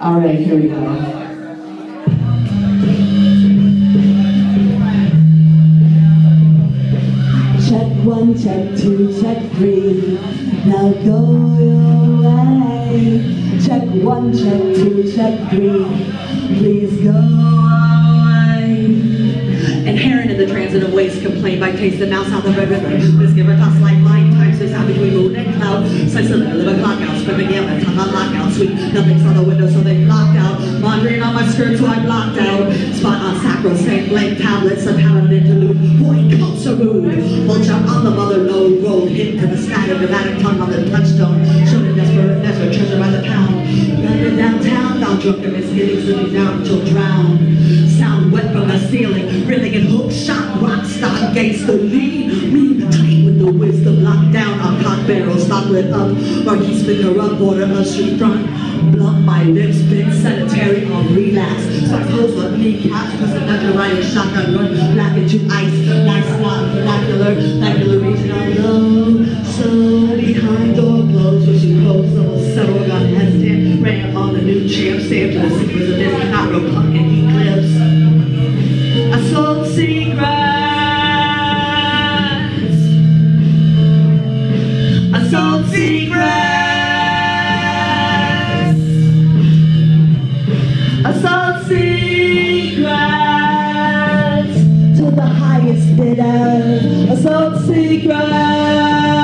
All right, here we go. Check one, check two, check three. Now go your way. Check one, check two, check three. Please go away. Inherent in the transit of waste, complained by taste and now south of red river. This giver toss like line, time space out yell and lockout. Sweet, nothing's on the window, so they blocked out. On my skirt, so I blocked out. Spot on sacrosanct blank tablets of how an interlude. Boy, coats a rude. Vulture on the mother load road, hit to the sky, a dramatic tongue on the touchtone. Showing desperate, desperate treasure by the pound. Landed downtown, now drunk in misgivings, living down till drown. Sound wet from the ceiling, reeling in hook shot, rock stock gates the lead stock lit up, marquee speaker up, border of street front. Blunt my lips, big sanitary on relapse. Start close with kneecaps, cause another riot shotgun run black into ice. Nice not vernacular, macular region I low. So behind door closed, wishing closed, almost settled, got hesitant. Ran on the new chair, saved to the secrets of this, not real punk and eclipse. I sold secrets. Highest bidder. I sold secrets.